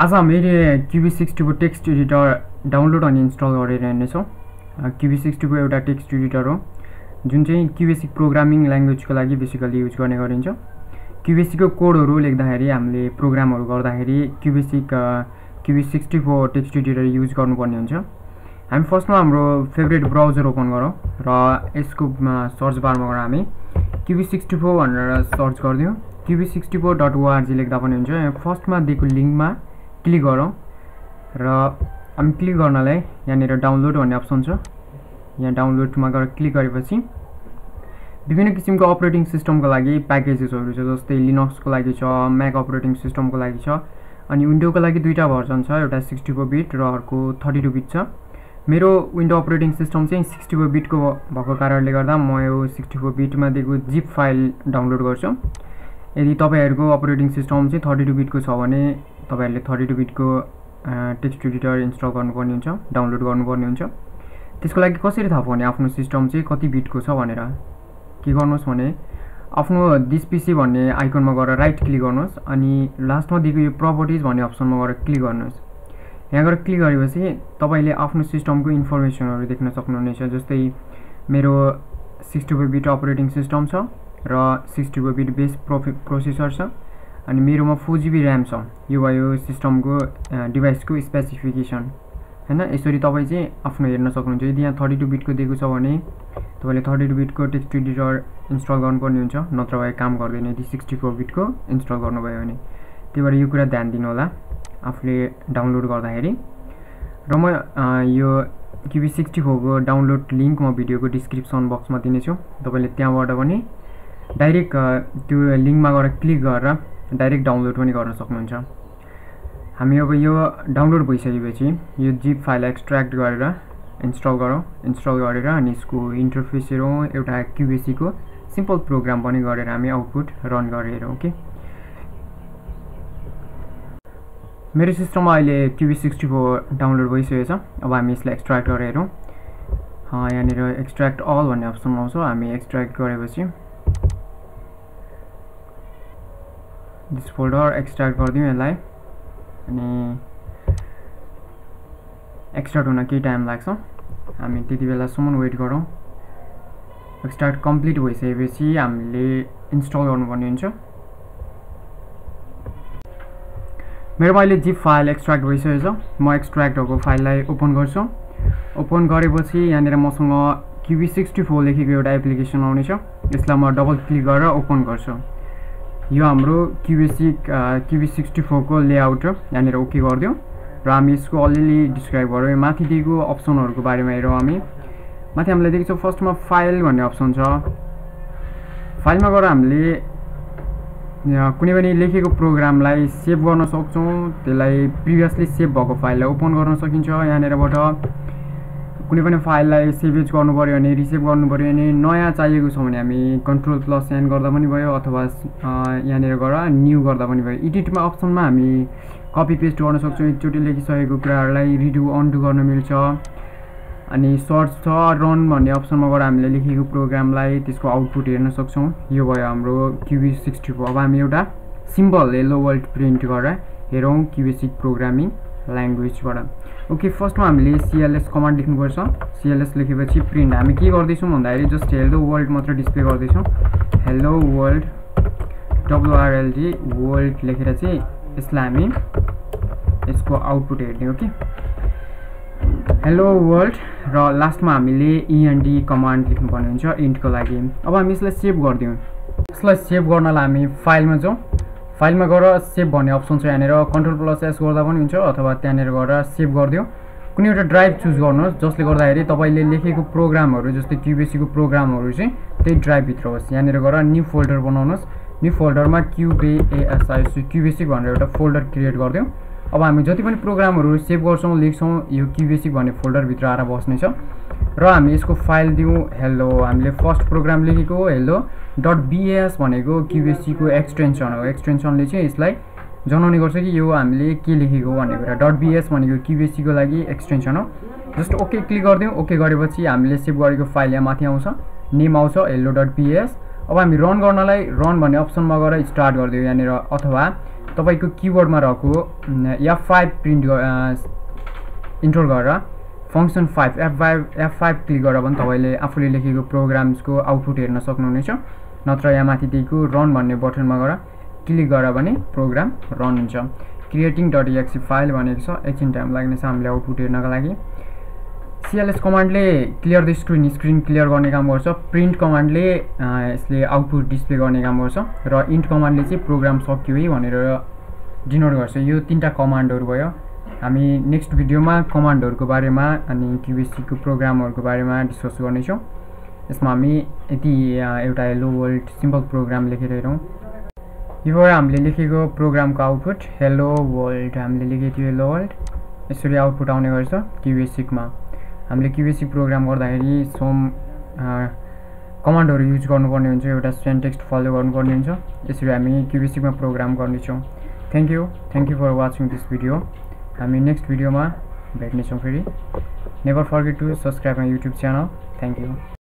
आज हामीले क्युबी सिक्सटीको टेक्स्ट एडिटर डाउनलोड अनि इन्स्टल गरेर हेर्नेछौँ। क्युबी सिक्सटीको एउटा टेक्स्ट एडिटर हो जुन चाहिँ क्युबेसिक प्रोग्रामिङ ल्याङ्ग्वेजको लागि बेसिकली युज गर्ने गरिन्छ। क्युबेसिकको कोडहरू लेख्दाखेरि हामीले प्रोग्रामहरू गर्दाखेरि QBasic QB sixty four text editor use गर्नुपर्ने हुन्छ। हामी फर्स्टमा हाम्रो फेभरेट ब्राउजर ओपन गरौँ र यसको सर्च बारमा गएर हामी क्युबी सिक्सटी फोर भनेर सर्च गरिदिउँ। QB sixty four dot ORG लेख्दा पनि हुन्छ। फर्स्टमा दिएको लिङ्कमा क्लिक गरौँ र हामी क्लिक गर्नलाई यहाँनिर डाउनलोड भन्ने अप्सन छ। यहाँ डाउनलोडमा गएर क्लिक गरेपछि विभिन्न किसिमको अपरेटिङ सिस्टमको लागि प्याकेजेसहरू छ जस्तै लिनक्सको लागि छ म्याक अपरेटिङ सिस्टमको लागि छ अनि विन्डोको लागि दुईवटा भर्जन छ एउटा सिक्सटी फोर बिट र अर्को थर्टी टू बिट छ। मेरो विन्डो अपरेटिङ सिस्टम चाहिँ सिक्सटी फोर बिटको भएको कारणले गर्दा म यो सिक्सटी फोर बिटमा दिएको जिप फाइल डाउनलोड गर्छु। यदि तपाईँहरूको अपरेटिङ सिस्टम चाहिँ थर्टी टू बिटको छ भने तपाईँहरूले थर्टी टू बिटको टेक्स्ट एडिटर इन्स्टल गर्नुपर्ने हुन्छ डाउनलोड गर्नुपर्ने हुन्छ। त्यसको लागि कसरी थाहा पाउने आफ्नो सिस्टम चाहिँ कति बिटको छ भनेर? के गर्नुहोस् भने आफ्नो दिस पिसी भन्ने आइकनमा गएर राइट क्लिक गर्नुहोस् अनि लास्टमा दिएको यो प्रपर्टिज भन्ने अप्सनमा गएर क्लिक गर्नुहोस्। यहाँ गएर क्लिक गरेपछि तपाईँले आफ्नो सिस्टमको इन्फर्मेसनहरू देख्न सक्नुहुनेछ जस्तै मेरो sixty four bit operating system छ र सिक्सटी फोर बिट बेस प्रोफे प्रोसेसर छ। अनि मेरोमा फोर जिबी ऱ्याम छ। यो भयो सिस्टमको डिभाइसको स्पेसिफिकेसन होइन यसरी तपाईँ चाहिँ आफ्नो हेर्न सक्नुहुन्छ। यदि यहाँ थर्टी टू बिटको दिएको छ भने तपाईँले थर्टी टू बिटको टेक्स्ट एडिटर इन्स्टल गर्नुपर्ने हुन्छ। नत्र भए काम गर्दैन। यदि सिक्सटी फोर बिटको इन्स्टल गर्नुभयो भने त्यही भएर यो कुरा ध्यान दिनु होला आफूले डाउनलोड गर्दाखेरि। र म यो क्युबी सिक्सटी फोरको डाउनलोड लिङ्क म भिडियोको डिस्क्रिप्सन बक्समा दिनेछु। तपाईँले त्यहाँबाट पनि डाइरेक्ट त्यो लिङ्कमा गएर क्लिक गरेर डाइरेक्ट डाउनलोड पनि गर्न सक्नुहुन्छ। हामी अब यो डाउनलोड भइसकेपछि यो जिप फाइल एक्सट्र्याक्ट गरेर इन्स्टल गरौँ। इन्स्टल गरेर अनि यसको इन्टरफेस हेरौँ एउटा क्युबिसीको सिम्पल प्रोग्राम पनि गरेर हामी आउटपुट रन गरेर हेरौँ कि मेरो सिस्टममा अहिले क्युबी सिक्सटी फोर डाउनलोड भइसकेको छ। अब हामी यसलाई एक्सट्र्याक्ट गरेर हेरौँ। यहाँनिर एक्सट्र्याक्ट अल भन्ने अप्सन आउँछ। हामी एक्सट्र्याक्ट गरेपछि दिस फोल्डर एक्सट्र्याक्ट गरिदिउँ यसलाई। अनि एक्सट्र्याक्ट हुन केही टाइम लाग्छ। हामी त्यति बेलासम्म वेट गरौँ। एक्सट्र्याक्ट कम्प्लिट भइसकेपछि हामीले इन्स्टल गर्नुपर्ने हुन्छ। मेरोमा अहिले जिप फाइल एक्सट्र्याक्ट भइसकेको छ म एक्सट्र्याक्ट भएको फाइललाई ओपन गर्छु। ओपन गरेपछि यहाँनिर मसँग क्युबी सिक्सटी फोर लेखेको एउटा एप्लिकेसन आउनेछ यसलाई म डबल क्लिक गरेर ओपन गर्छु। यो हाम्रो क्युबिसिक क्युबी सिक्सटी फोरको लेआउट हो। यहाँनिर ओके गरिदिउँ र हामी यसको अलिअलि डिस्क्राइब गरौँ। माथि दिएको अप्सनहरूको बारेमा हेरौँ हामी। माथि हामीलाई देख्छौँ फर्स्टमा फाइल भन्ने अप्सन छ। फाइलमा गएर हामीले कुनै पनि लेखेको प्रोग्रामलाई सेभ गर्न सक्छौँ। त्यसलाई प्रिभियसली सेभ भएको फाइललाई ओपन गर्न सकिन्छ यहाँनिरबाट। कुनै पनि फाइललाई सेभेज पऱ्यो भने रिसेभ गर्नु पऱ्यो भने नयाँ चाहिएको छ भने हामी कन्ट्रोल प्लस एन गर्दा पनि भयो अथवा यहाँनिर गएर न्यू गर्दा पनि भयो। एडिटमा अप्सनमा हामी कपी पेस्ट गर्न सक्छौँ। एकचोटि लेखिसकेको कुराहरूलाई रिडु अन्डु गर्न मिल्छ। अनि सर्च छ रन भन्ने अप्सनमा गएर हामीले लेखेको प्रोग्रामलाई त्यसको आउटपुट हेर्न सक्छौँ। यो भयो हाम्रो क्युबी सिक्सटी फोर अब हामी एउटा सिम्बल हेलो वर्ल्ड प्रिन्ट गरेर हेरौँ क्युबेसिक प्रोग्रामिङ ल्याङ्ग्वेजबाट ओके फर्स्टमा हामीले सिएलएस कमान्ड लेख्नुपर्छ। सिएलएस लेखेपछि प्रिन्ट हामी के गर्दैछौँ भन्दाखेरि जस्ट हेलो वर्ल्ड मात्र डिस्प्ले गर्दैछौँ। हेलो वर्ल्ड डब्लुआरएलजी वर्ल्ड लेखेर चाहिँ यसलाई हामी यसको आउटपुट हेर्ने हो कि हेलो वर्ल्ड र लास्टमा हामीले इएनडी कमान्ड लेख्नुपर्ने हुन्छ इन्टको लागि। अब हामी यसलाई सेभ गरिदिउँ। यसलाई सेभ गर्नलाई हामी फाइलमा जाउँ। फाइलमा गएर सेभ भन्ने अप्सन छ यहाँनिर। कन्ट्रोल प्लस एस गर्दा पनि हुन्छ अथवा त्यहाँनिर गएर सेभ गरिदिउँ कुनै एउटा ड्राइभ चुज गर्नुहोस् जसले गर्दाखेरि तपाईँले लेखेको प्रोग्रामहरू जस्तै क्युबिसीको प्रोग्रामहरू चाहिँ त्यही ड्राइभभित्र होस्। यहाँनिर गएर न्यू फोल्डर बनाउनुहोस्। न्यू फोल्डरमा क्युबिएएसआइसी क्युबिसी भनेर एउटा फोल्डर क्रिएट गरिदिउँ अब हामी जति पनि प्रोग्रामहरू सेभ गर्छौँ लेख्छौँ यो क्युबिसी भन्ने फोल्डरभित्र आएर बस्नेछ। र हामी यसको फाइल दिउँ। हेलो हामीले फर्स्ट प्रोग्राम लेखेको हेलो। डट बिएएस भनेको क्युबिसीको एक्सटेन्सन हो। एक्सटेन्सनले चाहिँ यसलाई जनाउने गर्छ कि यो हामीले के लेखेको भन्ने कुरा। डट बिएस भनेको क्युबिसीको लागि एक्सटेन्सन हो। जस्ट ओके क्लिक गरिदिउँ। ओके गरेपछि हामीले सेभ गरेको फाइल यहाँ माथि आउँछ। नेम आउँछ हेलो डट बिएस अब हामी रन गर्नलाई रन भन्ने अप्सनमा गएर स्टार्ट गरिदिउँ यहाँनिर। अथवा तपाईँको किबोर्डमा रहेको एफ फाइभ प्रिन्ट इन्टोल गरेर function five F five F five click गरेर पनि तपाईँले आफूले लेखेको प्रोग्राम्सको आउटपुट हेर्न सक्नुहुनेछ। नत्र यहाँ माथि दिएको रन भन्ने बटनमा गएर क्लिक गरेर पनि प्रोग्राम रन हुन्छ। क्रिएटिङ डट एक्सी फाइल भनेको छ। एकछिन टाइम लाग्नेछ हामीले आउटपुट हेर्नको लागि। सिएलएस कमान्डले clear the screen screen clear गर्ने काम गर्छ। प्रिन्ट कमान्डले यसले आउटपुट डिस्प्ले गर्ने काम गर्छ। र इन्ट कमान्डले चाहिँ प्रोग्राम सक्यो है भनेर डिनोट गर्छ। यो तिनवटा कमान्डहरू भयो। हामी नेक्स्ट भिडियोमा कमान्डहरूको बारेमा अनि क्युबिसीको प्रोग्रामहरूको बारेमा डिस्कस गर्नेछौँ। यसमा हामी यति एउटा हेलो वर्ल्ड सिम्पल प्रोग्राम लेखेर हेरौँ। यो हामीले लेखेको प्रोग्रामको आउटपुट हेलो वर्ल्ड हामीले लेखेको थियो हेलो वर्ल्ड यसरी आउटपुट आउने गर्छ क्युबेसिकमा हामीले क्युबेसिक प्रोग्राम गर्दाखेरि सोम कमान्डहरू युज गर्नुपर्ने हुन्छ एउटा सेन्टेक्स्ट फलो गर्नुपर्ने हुन्छ। यसरी हामी क्युबेसिकमा प्रोग्राम गर्नेछौँ। Thank you thank you for watching this video हामी नेक्स्ट भिडियोमा भेट्नेछौँ फेरि। Never forget to subscribe my YouTube channel thank you